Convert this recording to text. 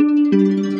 Música